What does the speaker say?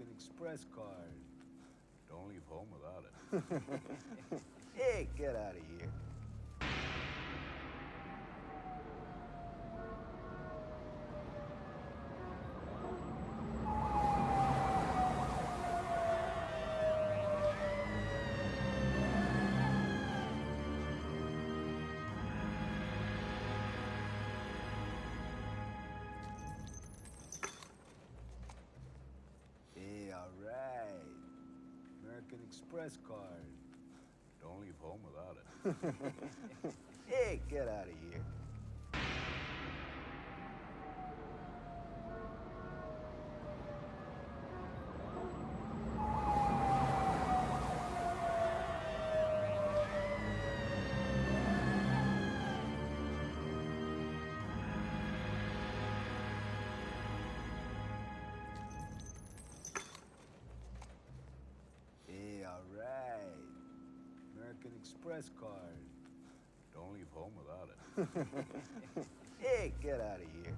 An express card. Don't leave home without it. Hey, get out of here. American Express card. Don't leave home without it. Hey, get out of here. American Express card. Don't leave home without it. Hey, get out of here.